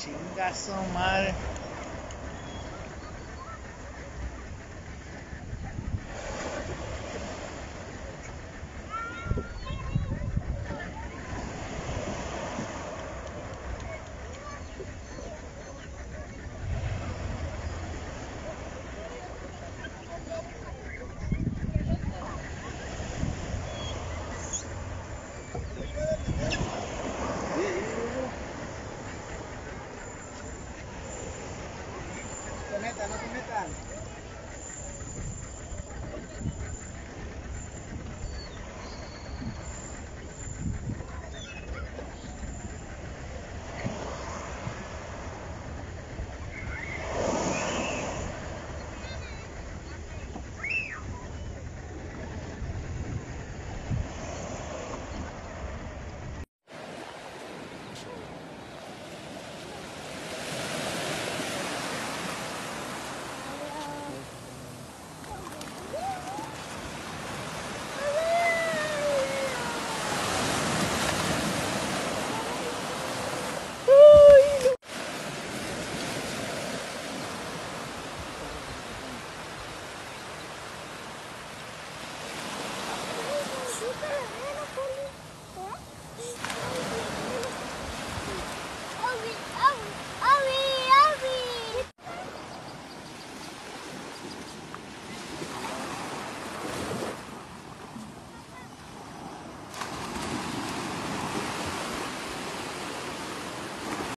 gente. Irrigação mar. Thank tá no comentário.